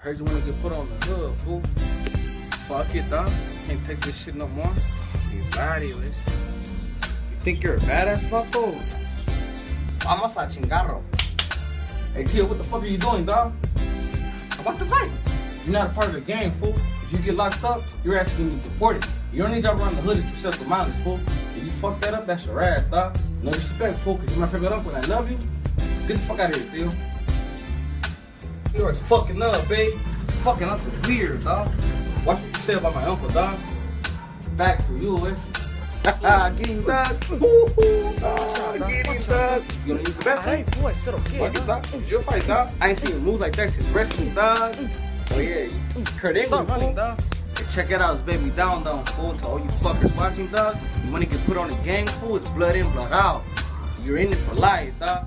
Heard you wanna get put on the hood, fool. Fuck it, dog. Can't take this shit no more. You valueless. You think you're a badass, fucko? Vamos a chingarro. Hey, Tia, what the fuck are you doing, dog? About to fight. You're not a part of the game, fool. If you get locked up, your ass can be deported. Your only job around the hood is to set the mountains, fool. If you fuck that up, that's your ass, dog. No disrespect, fool, because you're my favorite uncle and I love you. Get the fuck out of here, Theo. You're fucking up, babe. Fucking up the weird, dog. Watch what you say about my uncle, dog. Back for you, it's. Get him, dog. Get him, dog. You wanna use the bathroom? Ay, fool, it's okay. Fuck it, dog. It's your fight, dog. I ain't seen you move like that since wrestling, dog. Oh, yeah. Kurt Angle, running, dog. Check it out, it's baby down down fool. To all you fuckers watching, dog. You wanna get put on a gang fool, it's blood in, blood out. You're in it for life, dog.